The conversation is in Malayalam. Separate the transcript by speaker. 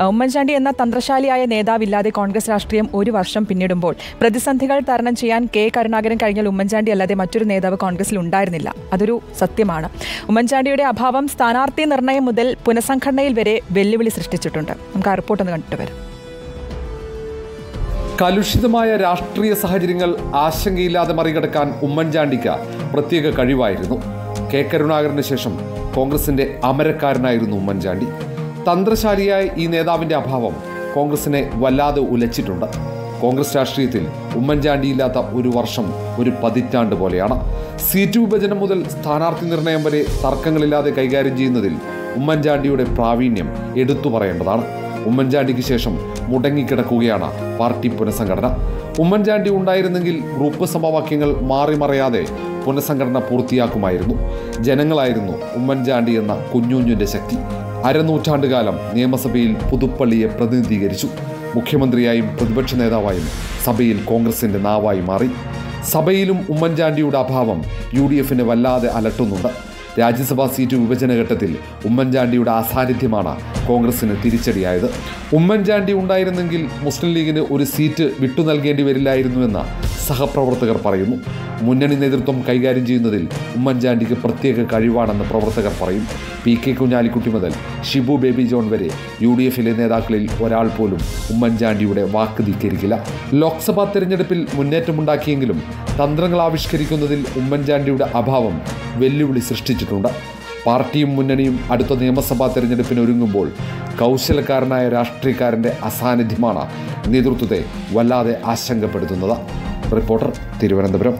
Speaker 1: ഉമ്മൻചാണ്ടി എന്ന തന്ത്രശാലിയായ നേതാവില്ലാതെ കോൺഗ്രസ് രാഷ്ട്രീയം ഒരു വർഷം പിന്നിടുമ്പോൾ പ്രതിസന്ധികൾ തരണം ചെയ്യാൻ കെ കരുണാകരൻ കഴിഞ്ഞാൽ ഉമ്മൻചാണ്ടി അല്ലാതെ മറ്റൊരു നേതാവ് കോൺഗ്രസിൽ ഉണ്ടായിരുന്നില്ല. അതൊരു സത്യമാണ്. ഉമ്മൻചാണ്ടിയുടെ അഭാവം സ്ഥാനാർത്ഥി നിർണയം മുതൽ പുനഃസംഘടനയിൽ വരെ വെല്ലുവിളി സൃഷ്ടിച്ചിട്ടുണ്ട്. നമുക്ക് ആ റിപ്പോർട്ട് ഒന്ന് കണ്ടിട്ട് വരാം.
Speaker 2: കലുഷിതമായ രാഷ്ട്രീയ സാഹചര്യങ്ങൾ ആശങ്കയില്ലാതെ മറികടക്കാൻ ഉമ്മൻചാണ്ടിക്ക് പ്രത്യേക കഴിവായിരുന്നു. കെ കരുണാകരന് ശേഷം കോൺഗ്രസിന്റെ അമരക്കാരനായിരുന്നു ഉമ്മൻചാണ്ടി. തന്ത്രശാലിയായ ഈ നേതാവിന്റെ അഭാവം കോൺഗ്രസിനെ വല്ലാതെ ഉലച്ചിട്ടുണ്ട്. കോൺഗ്രസ് രാഷ്ട്രീയത്തിൽ ഉമ്മൻചാണ്ടിയില്ലാത്ത ഒരു വർഷം ഒരു പതിറ്റാണ്ട് പോലെയാണ്. സീറ്റ് വിഭജനം മുതൽ സ്ഥാനാർത്ഥി നിർണയം വരെ തർക്കങ്ങളില്ലാതെ കൈകാര്യം ചെയ്യുന്നതിൽ ഉമ്മൻചാണ്ടിയുടെ പ്രാവീണ്യം എടുത്തു പറയേണ്ടതാണ്. ഉമ്മൻചാണ്ടിക്ക് ശേഷം മുടങ്ങിക്കിടക്കുകയാണ് പാർട്ടി പുനഃസംഘടന. ഉമ്മൻചാണ്ടി ഉണ്ടായിരുന്നെങ്കിൽ ഗ്രൂപ്പ് സമവാക്യങ്ങൾ മാറി മറയാതെ പുനഃസംഘടന പൂർത്തിയാക്കുമായിരുന്നു. ജനങ്ങളായിരുന്നു ഉമ്മൻചാണ്ടി എന്ന കുഞ്ഞുഞ്ഞിന്റെ ശക്തി. അരനൂറ്റാണ്ടുകാലം നിയമസഭയിൽ പുതുപ്പള്ളിയെ പ്രതിനിധീകരിച്ചു. മുഖ്യമന്ത്രിയായും പ്രതിപക്ഷ നേതാവായും സഭയിൽ കോൺഗ്രസിന്റെ നാവായി മാറി. സഭയിലും ഉമ്മൻചാണ്ടിയുടെ അഭാവം യു ഡി എഫിനെ വല്ലാതെ അലട്ടുന്നുണ്ട്. രാജ്യസഭാ സീറ്റ് വിഭജന ഘട്ടത്തിൽ ഉമ്മൻചാണ്ടിയുടെ അസാന്നിധ്യമാണ് കോൺഗ്രസിന് തിരിച്ചടിയായത്. ഉമ്മൻചാണ്ടി ഉണ്ടായിരുന്നെങ്കിൽ മുസ്ലിം ലീഗിന് ഒരു സീറ്റ് വിട്ടു നൽകേണ്ടി വരില്ലായിരുന്നുവെന്ന് സഹപ്രവർത്തകർ പറയുന്നു. മുന്നണി നേതൃത്വം കൈകാര്യം ചെയ്യുന്നതിൽ ഉമ്മൻചാണ്ടിക്ക് പ്രത്യേക കഴിവാണെന്ന് പ്രവർത്തകർ പറയും. പി കെ കുഞ്ഞാലിക്കുട്ടി മുതൽ ഷിബു ബേബി ജോൺ വരെ യു ഡി എഫിലെ നേതാക്കളിൽ ഒരാൾ പോലും ഉമ്മൻചാണ്ടിയുടെ വാക്ക് ധിക്കരിക്കില്ല. ലോക്സഭാ തെരഞ്ഞെടുപ്പിൽ മുന്നേറ്റമുണ്ടാക്കിയെങ്കിലും തന്ത്രങ്ങൾ ആവിഷ്കരിക്കുന്നതിൽ ഉമ്മൻചാണ്ടിയുടെ അഭാവം വെല്ലുവിളി സൃഷ്ടിച്ചിട്ടുണ്ട്. പാർട്ടിയും മുന്നണിയും അടുത്ത നിയമസഭാ തെരഞ്ഞെടുപ്പിന് ഒരുങ്ങുമ്പോൾ കൗശലക്കാരനായ രാഷ്ട്രീയക്കാരന്റെ അസാന്നിധ്യമാണ് നേതൃത്വത്തെ വല്ലാതെ ആശങ്കപ്പെടുത്തുന്നത്. റിപ്പോർട്ടർ തിരുവനന്തപുരം.